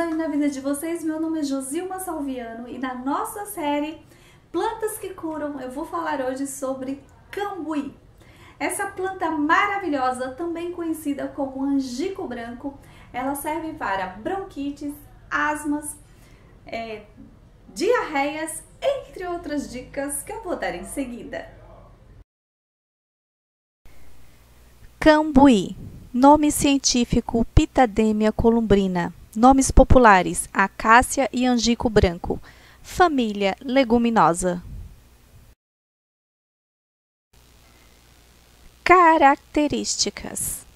aí na vida de vocês? Meu nome é Josilma Salviano e na nossa série Plantas que Curam eu vou falar hoje sobre cambuí. Essa planta maravilhosa, também conhecida como angico branco, ela serve para bronquites, asmas, é, diarreias, entre outras dicas que eu vou dar em seguida. Cambuí Nome científico Pitademia columbrina. Nomes populares: acácia e angico branco. Família leguminosa. Características: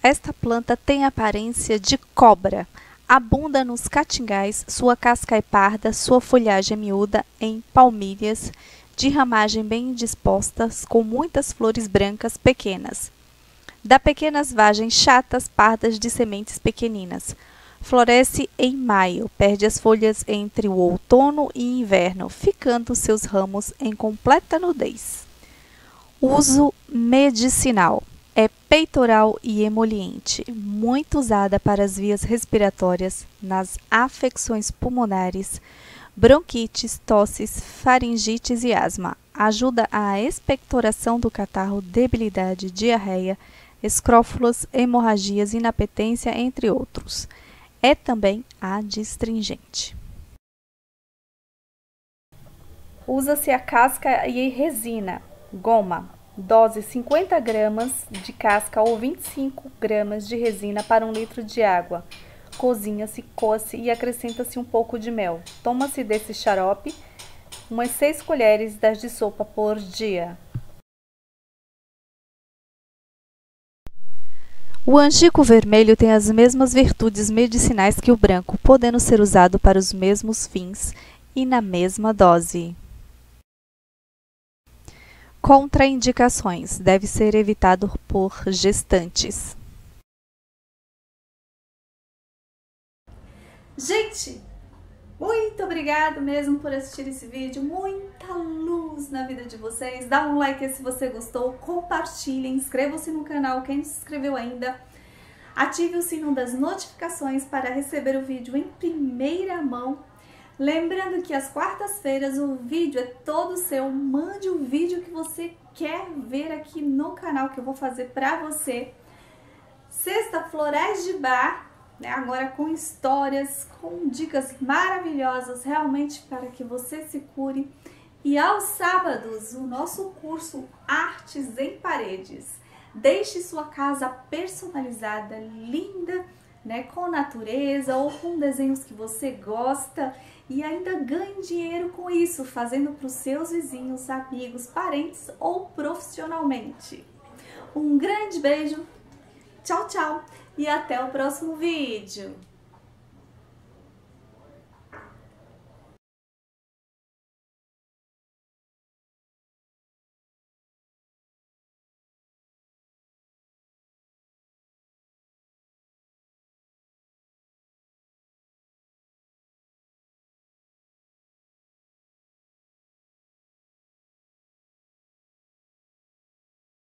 Esta planta tem aparência de cobra. Abunda nos catingais, sua casca é parda, sua folhagem é miúda em palmilhas, de ramagem bem dispostas, com muitas flores brancas pequenas. Dá pequenas vagens chatas, pardas de sementes pequeninas. Floresce em maio, perde as folhas entre o outono e inverno, ficando seus ramos em completa nudez. Uso medicinal. É peitoral e emoliente, muito usada para as vias respiratórias, nas afecções pulmonares, bronquites, tosses, faringites e asma. Ajuda a expectoração do catarro, debilidade, diarreia, escrófulas, hemorragias, inapetência, entre outros. É também adstringente. Usa-se a casca e resina, goma, dose 50 gramas de casca ou 25 gramas de resina para um litro de água. Cozinha-se, coa-se e acrescenta-se um pouco de mel. Toma-se desse xarope umas 6 colheres das de sopa por dia. O angico vermelho tem as mesmas virtudes medicinais que o branco, podendo ser usado para os mesmos fins e na mesma dose. Contraindicações: deve ser evitado por gestantes. Gente, muito obrigado mesmo por assistir esse vídeo. Muita luz na vida de vocês. Dá um like se você gostou, compartilhem, inscrevam-se no canal quem não se inscreveu ainda. Ative o sino das notificações para receber o vídeo em primeira mão. Lembrando que às quartas-feiras o vídeo é todo seu. Mande o vídeo que você quer ver aqui no canal que eu vou fazer para você. Sexta, Florais de Bar né? Agora com histórias, com dicas maravilhosas realmente para que você se cure. E aos sábados, o nosso curso Artes em Paredes. Deixe sua casa personalizada, linda, né, com natureza ou com desenhos que você gosta e ainda ganhe dinheiro com isso, fazendo para os seus vizinhos, amigos, parentes ou profissionalmente. Um grande beijo, tchau, tchau! e até o próximo vídeo.